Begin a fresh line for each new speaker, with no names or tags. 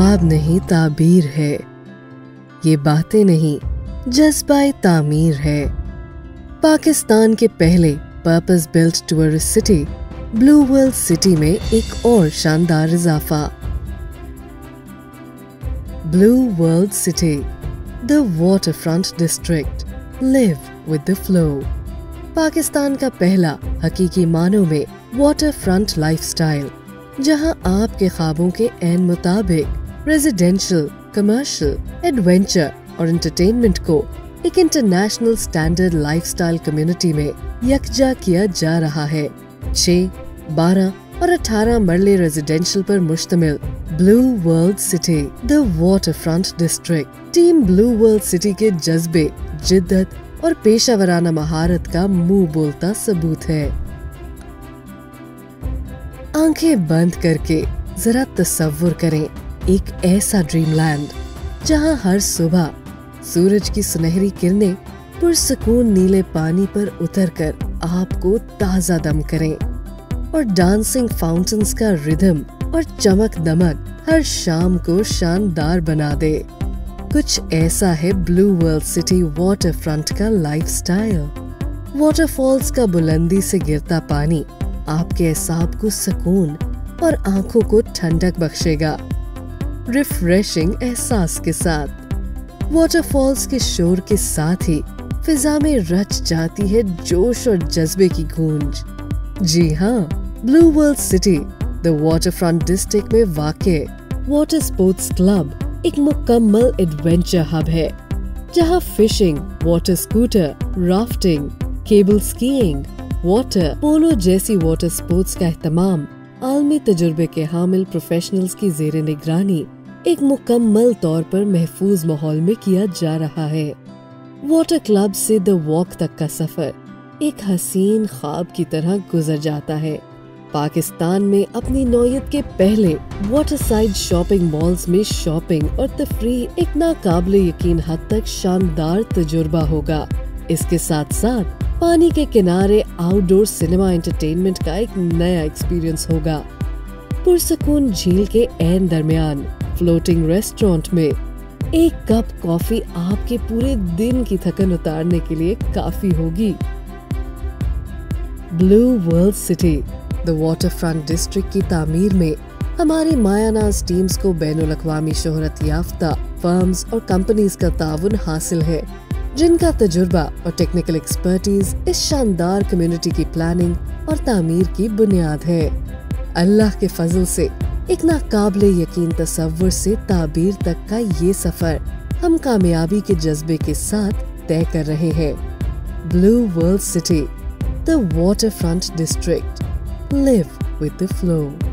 ख्वाब नहीं, ताबीर है। ये बातें नहीं जज्बा तामीर है। पाकिस्तान के पहले purpose built tourist city Blue World City में एक और शानदार इजाफा। Blue World City the waterfront district live with the flow Pakistan का पहला हकीकी मानों में वाटर फ्रंट लाइफस्टाइल जहाँ आपके ख्वाबों के एन मुताबिक रेजिडेंशियल कमर्शियल एडवेंचर और एंटरटेनमेंट को एक इंटरनेशनल स्टैंडर्ड लाइफस्टाइल कम्युनिटी में यकजा किया जा रहा है छह बारह और 18 मरले रेजिडेंशियल पर मुश्तमिल Blue World City the waterfront district team Blue World City के जज्बे जिद्दत और पेशा पेशावराना महारत का मुँह बोलता सबूत है आँखें बंद करके जरा तस्वुर करें एक ऐसा ड्रीमलैंड जहाँ हर सुबह सूरज की सुनहरी किरणें पुरसकून नीले पानी पर उतरकर आपको ताज़ा दम करें। और डांसिंग फाउंटेन्स का रिदम और चमक दमक हर शाम को शानदार बना दे। कुछ ऐसा है Blue World City water front का लाइफस्टाइल वाटरफॉल्स का बुलंदी से गिरता पानी आपके एसाब को सुकून और आँखों को ठंडक बख्शेगा। रिफ्रेशिंग एहसास के साथ। वाटरफॉल्स के शोर के साथ ही फिजा में रच जाती है जोश और जज्बे की गूंज। जी हाँ Blue World City the waterfront district में वाक़ वाटर स्पोर्ट्स क्लब एक मुकम्मल एडवेंचर हब है, जहाँ fishing water scooter rafting cable skiing water polo जैसी वाटर स्पोर्ट्स का एहतमाम आलमी तजुर्बे के हामिल प्रोफेशनल्स की जेर निगरानी एक मुकम्मल तौर पर महफूज माहौल में किया जा रहा है। वाटर क्लब से द वॉक तक का सफ़र एक हसीन ख्वाब की तरह गुजर जाता है। पाकिस्तान में अपनी नौयत के पहले वाटर साइड शॉपिंग मॉल्स में शॉपिंग और तफरी एक नाकाबले यकीन हद तक शानदार तजुर्बा होगा। इसके साथ साथ पानी के किनारे आउटडोर सिनेमा एंटरटेनमेंट का एक नया एक्सपीरियंस होगा। पुरसकून झील के एन दरमियान फ्लोटिंग रेस्टोरेंट में। एक कप कॉफ़ी आपके पूरे दिन की थकन उतारने के लिए काफ़ी होगी। Blue World City the waterfront district की तामीर में हमारे मायानाज टीम्स को बैन अवी शोहरत याफ्ता फर्म्स और कंपनीज़ का ताउन हासिल है, जिनका तजुर्बा और टेक्निकल एक्सपर्टीज इस शानदार कम्युनिटी की प्लानिंग और तामीर की बुनियाद है। अल्लाह के फजल से एक नाकाबले यकीन तस्वर से ताबीर तक का ये सफ़र हम कामयाबी के जज्बे के साथ तय कर रहे हैं Blue World City the waterfront district live with the flow.